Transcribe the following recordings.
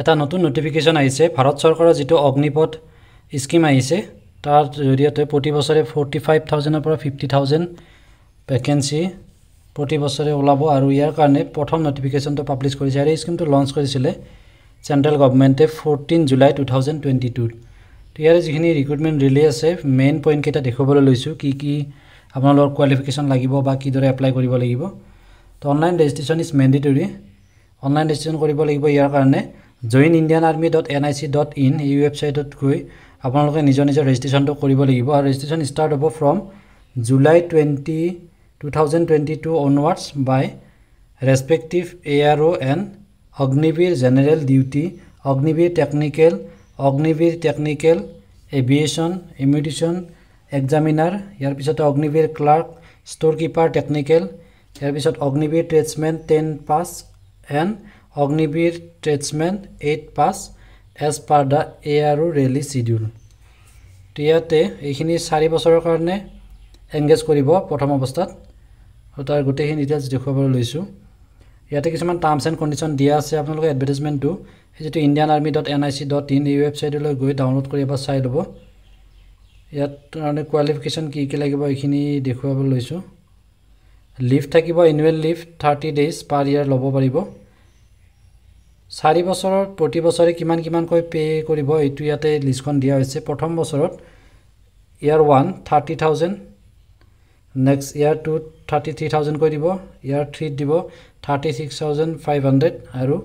এটা নতুন নটিফিকেশ্যন আহিছে। ভাৰত চৰকাৰৰ যিটো অগ্নিপথ স্কীম আহিছে তাৰ জৰিয়তে প্ৰতি বছৰে ফৰ্টি ফাইভ থাউজেণ্ডৰ পৰা ফিফটি থাউজেণ্ড ভেকেঞ্চি প্ৰতি বছৰে ওলাব আৰু ইয়াৰ কাৰণে প্ৰথম নটিফিকেশ্যনটো পাব্লিছ কৰিছে। আৰু এই স্কীমটো লঞ্চ কৰিছিলে central গভমেণ্টে fourteen July two thousand twenty টুত তো ইয়াৰে যিখিনি ৰিক্ৰুটমেণ্ট ৰিলি আছে মেইন পইণ্টকেইটা দেখুৱাবলৈ লৈছোঁ। কি কি আপোনালোকৰ কোৱালিফিকেশ্যন লাগিব বা কিদৰে এপ্লাই কৰিব লাগিব। তো online registration is mandatory online registration কৰিব লাগিব ইয়াৰ কাৰণে। Join Indian army dot N I C dot in এই ৱেবছাইটত গৈ আপোনালোকে নিজৰ নিজৰ ৰেজিষ্ট্ৰেশ্যনটো কৰিব লাগিব। আৰু ৰেজিষ্ট্ৰেশ্যন ষ্টাৰ্ট হ'ব from July twenty two thousand twenty two onwards by respective A R O' and Agniveer general duty Agniveer technical Agniveer technical aviation ammunition examiner ইয়াৰ পিছতে Agniveer clerk store keeper technical ইয়াৰ পিছত Agniveer tradesmen ten pass and Agniveer tradesmen eight pass as per the A আৰু rally schedule ইয়াতে এইখিনি চাৰি বছৰৰ কাৰণে engage কৰিব প্ৰথম অৱস্থাত। আৰু তাৰ গোটেইখিনি ডিটেইলছ দেখুৱাবলৈ লৈছোঁ। ইয়াতে কিছুমান টাৰ্মছ এণ্ড কণ্ডিশ্যন দিয়া আছে আপোনালোকে এডভাৰটাইজমেণ্টটো সেই যিটো Indian army dot N I C dot in এই ৱেবছাইটলৈ গৈ ডাউনলোড কৰি এবাৰ চাই ল'ব। ইয়াত কাৰণে কোৱালিফিকেশ্যন কি কি লাগিব এইখিনি দেখুৱাবলৈ লৈছোঁ। লিভ থাকিব annual leave thirty days per year ল'ব পাৰিব। চাৰি বছৰত প্ৰতি বছৰে কিমান কিমানকৈ পে' কৰিব এইটো ইয়াতে লিষ্টখন দিয়া হৈছে। প্ৰথম বছৰত year one thirty thousand next year টুত thirty three থাউজেণ্ডকৈ দিব ইয়াৰ থ্ৰীত দিব thirty six thousand five hundred আৰু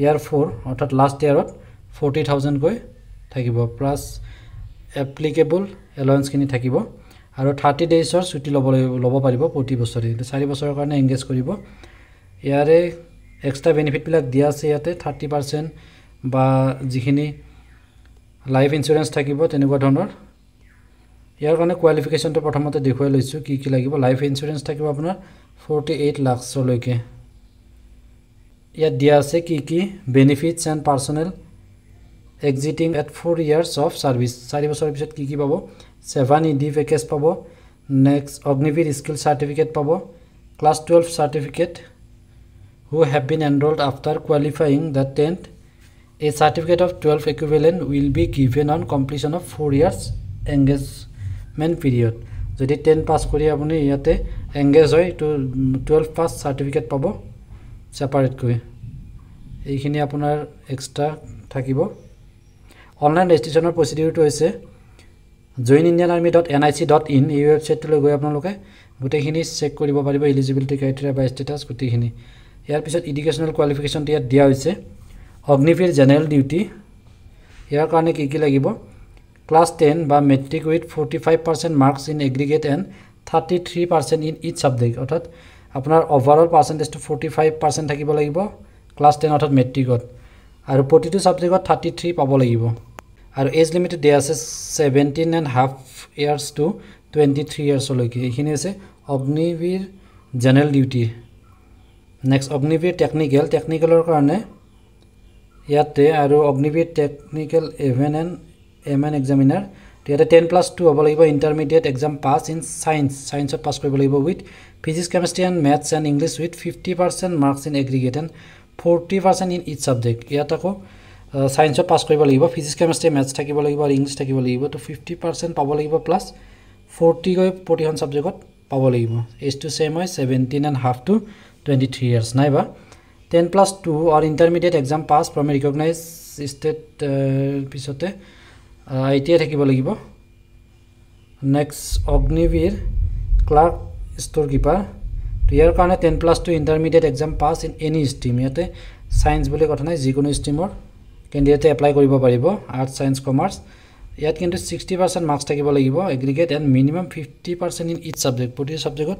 ইয়াৰ ফ'ৰ অৰ্থাৎ লাষ্ট ইয়াৰত ফৰ্টি থাউজেণ্ডকৈ থাকিব। প্লাছ এপ্লিকেবল এলাৱেঞ্চখিনি থাকিব আৰু থাৰ্টি ডেইজৰ ছুটি ল'ব লাগিব ল'ব পাৰিব প্ৰতি বছৰে। চাৰি বছৰৰ কাৰণে এংগেজ কৰিব। ইয়াৰে এক্সট্ৰা বেনিফিটবিলাক দিয়া আছে ইয়াতে থাৰ্টি পাৰ্চেণ্ট বা যিখিনি লাইফ ইঞ্চুৰেঞ্চ থাকিব তেনেকুৱা ধৰণৰ। ইয়াৰ কাৰণে কোৱালিফিকেশ্যনটো প্ৰথমতে দেখুৱাই লৈছোঁ কি কি লাগিব। লাইফ ইঞ্চুৰেঞ্চ থাকিব আপোনাৰ ফৰ্টি এইট লাখছলৈকে ইয়াত দিয়া আছে কি কি benefits and personnel exiting at four years of service চাৰি বছৰৰ পিছত কি কি পাব? ছেভেন ই ডি পেকেজ পাব। নেক্সট অগ্নিবীৰ স্কিল চাৰ্টিফিকেট পাব। Class twelve certificate who have been enrolled after qualifying the tenth a certificate of twelve equivalent will be given on completion of four years engagement period যদি ten pass কৰি আপুনি ইয়াতে engage হয় এইটো twelve pass certificate পাব ছেপাৰেটকৈ এইখিনি আপোনাৰ extra থাকিব অনলাইন ৰেজিষ্ট্ৰেশ্যনৰ প্ৰচিডিউৰটো হৈছে join Indian army dot N I C dot in এই ৱেবছাইটটোলৈ গৈ আপোনালোকে গোটেইখিনি চেক কৰিব পাৰিব এলিজিবিলিটি ক্ৰাইটেৰিয়া বা ষ্টেটাছ গোটেইখিনি ইয়াৰ পিছত ইডুকেশ্যনেল কোৱালিফিকেশ্যনটো ইয়াত দিয়া হৈছে। অগ্নিবীৰ জেনেৰেল ডিউটি ইয়াৰ কাৰণে কি কি লাগিব? ক্লাছ টেন বা matric with forty five percent marks in aggregate and thirty three percent in each subject অৰ্থাৎ আপোনাৰ অভাৰঅল পাৰ্চেণ্টেজটো ফৰ্টি ফাইভ পাৰ্চেণ্ট থাকিব লাগিব ক্লাছ টেন অৰ্থাৎ মেট্ৰিকত আৰু প্ৰতিটো ছাবজেক্টত থাৰ্টি থ্ৰী পাব লাগিব। আৰু এজ লিমিটেড দিয়া আছে seventeen and half years to twenty three ইয়াৰ্ছলৈকে এইখিনি হৈছে Agniveer general duty next Agniveer technical টেকনিকেলৰ কাৰণে ইয়াতে আৰু অগ্নিবীৰ টেকনিকেল এভেন এন এম এন এক্সামিনাৰ ইয়াতে টেন প্লাছ টু হ'ব লাগিব intermediate exam pass in science চায়েন্সত পাছ কৰিব লাগিব with physics chemistry and maths and English with fifty percent marks in aggregate and forty percent in each subject ইয়াত আকৌ চায়েন্সত পাছ কৰিব লাগিব ফিজিক্স কেমেষ্ট্ৰি মেথছ থাকিব লাগিব আৰু ইংলিছ থাকিব লাগিব ত' ফিফটি পাৰ্চেণ্ট পাব লাগিব প্লাছ ফৰ্টিকৈ প্ৰতিখন ছাবজেক্টত পাব লাগিব। এইজটো ছেম হয় seventeen and half to twenty three years নাইবা টেন প্লাছ টু আৰু intermediate exam pass from recognise state পিছতে আই টি আই থাকিব লাগিব next Agniveer clerk store keeper ইয়াৰ কাৰণে ten plus two intermediate exam pass in any stream ইয়াতে science বুলি কথা নাই যিকোনো ষ্ট্ৰীমৰ কেণ্ডিডেটে এপ্লাই কৰিব পাৰিব আৰ্টছ ছায়েন্স কমাৰ্চ ইয়াত কিন্তু ছিক্সটি পাৰ্চেণ্ট মাৰ্কছ থাকিব লাগিব aggregate and minimum fifty percent in each subject প্ৰতি ছাবজেক্টত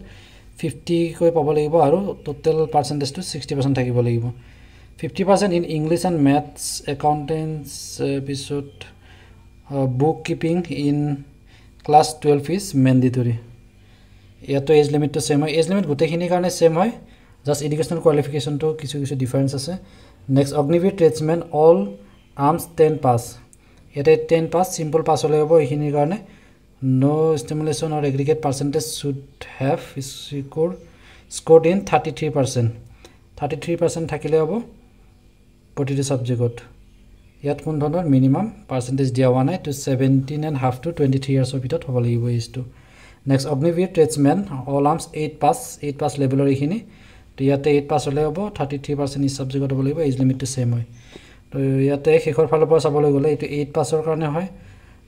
ফিফটিকৈ পাব লাগিব আৰু টোটেল পাৰ্চেণ্টেজটো ছিক্সটি পাৰ্চেণ্ট থাকিব লাগিব। Fifty percent in English and maths accountancy পিছত book keeping in class twelve is mandatory ইয়াতো এজ লিমিটটো ছেম হয়। এজ লিমিট গোটেইখিনিৰ কাৰণে ছেম হয়। জাষ্ট এডুকেশ্যনেল কোৱালিফিকেশ্যনটো কিছু কিছু ডিফাৰেঞ্চ আছে। Next Agniveer tradesmen all arms ten pass ইয়াতে টেন পাছ চিম্পল পাছ হ'লে হ'ব এইখিনিৰ কাৰণে। Stipulation or aggregate percentage should have score scored in thirty three percent thirty three percent থাকিলে হ'ব প্ৰতিটো ছাবজেক্টত ইয়াত কোনো ধৰণৰ মিনিমাম পাৰ্চেণ্টেজ দিয়া হোৱা নাই to seventeen and half to twenty three ইয়াৰ্ছৰ ভিতৰত হ'ব লাগিব এইজটো next Agniveer tradesmen all arms eight pass eight pass লেভেলৰ এইখিনি। তো ইয়াতে এইট পাছ হ'লে হ'ব থাৰ্টি থ্ৰী পাৰ্চেণ্ট ইজ ছাবজেক্টত হ'ব লাগিব এইজ লিমিটটো ছেম হয়। তো ইয়াতে শেষৰ ফালৰ পৰা চাবলৈ গ'লে এইটো এইট পাছৰ কাৰণে হয়।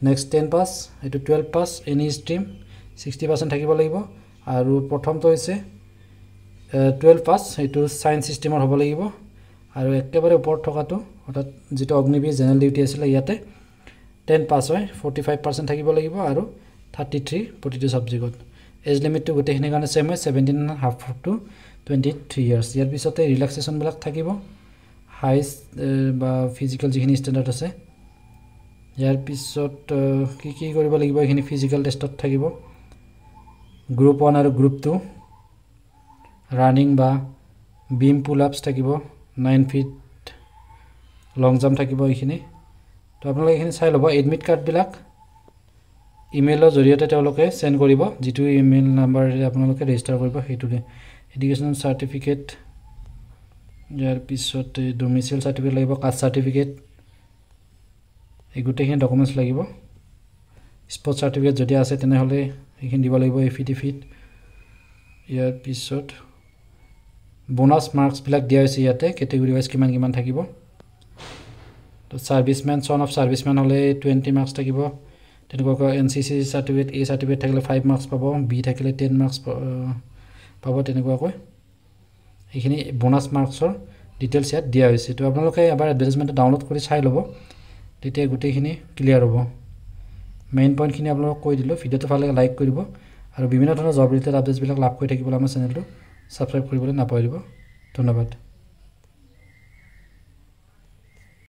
নেক্সট টেন পাছ এইটো twelve pass any stream sixty percent থাকিব লাগিব। আৰু প্ৰথমটো হৈছে টুৱেলভ পাছ এইটো ছায়েন্স ছিষ্টেমৰ হ'ব লাগিব। আৰু একেবাৰে ওপৰত থকাটো অৰ্থাৎ যিটো অগ্নিবীৰ জেনেৰেল ডিউটি আছিলে ইয়াতে টেন পাছ হয় ফৰ্টি ফাইভ পাৰ্চেণ্ট থাকিব লাগিব আৰু থাৰ্টি থ্ৰী প্ৰতিটো ছাবজেক্টত এজ লিমিটটো গোটেইখিনিৰ কাৰণে ছেম হয় seventeen half to twenty three years ইয়াৰ পিছতে ৰিলেক্সেশ্যনবিলাক থাকিব। হাইষ্ট বা ফিজিকেল যিখিনি ষ্টেণ্ডাৰ্ড আছে ইয়াৰ পিছত কি কি কৰিব লাগিব? এইখিনি ফিজিকেল টেষ্টত থাকিব। গ্ৰুপ ওৱান আৰু গ্ৰুপ টু ৰানিং বা বিম পুল আপছ থাকিব। নাইন ফিট লং জাম্প থাকিব এইখিনি। তো আপোনালোকে এইখিনি চাই ল'ব। এডমিট কাৰ্ডবিলাক ইমেইলৰ জৰিয়তে তেওঁলোকে চেণ্ড কৰিব। যিটো ইমেইল নাম্বাৰেৰে আপোনালোকে ৰেজিষ্টাৰ কৰিব সেইটোৰে এডুকেশ্যনেল চাৰ্টিফিকেট ইয়াৰ পিছত ডমিচিয়েল চাৰ্টিফিকেট লাগিব কাষ্ট চাৰ্টিফিকেট এই গোটেইখিনি ডকুমেণ্টছ লাগিব। স্পৰ্টছ চাৰ্টিফিকেট যদি আছে তেনেহ'লে সেইখিনি দিব লাগিব এফিডেভিট ইয়াৰ পিছত বোনাছ মাৰ্কছবিলাক দিয়া হৈছে ইয়াতে কেটেগৰী ৱাইজ কিমান কিমান থাকিব। তো ছাৰ্ভিচমেন চন অফ ছাৰ্ভিচমেন হ'লে টুৱেণ্টি মাৰ্কছ থাকিব। তেনেকুৱাকৈ N C C certificate A certificate থাকিলে ফাইভ মাৰ্কছ পাব বি থাকিলে টেন মাৰ্কছ পাব তেনেকুৱাকৈ। এইখিনি বোনাছ মাৰ্কছৰ ডিটেইলছ ইয়াত দিয়া হৈছে। তো আপোনালোকে এবাৰ এডভাৰ্টাইজমেণ্টটো ডাউনলোড কৰি চাই ল'ব। তেতিয়া গোটেইখিনি ক্লিয়াৰ হ'ব। মেইন পইণ্টখিনি আপোনালোকক কৈ দিলোঁ ভিডিঅ'টো ভাল লাগে লাইক কৰিব আৰু বিভিন্ন ধৰণৰ জব ৰিলেটেড আপডেটছবিলাক লাভ কৰি থাকিবলৈ আমাৰ চেনেলটো ছাবস্ক্ৰাইব কৰিবলৈ নাপাহৰিব। ধন্যবাদ।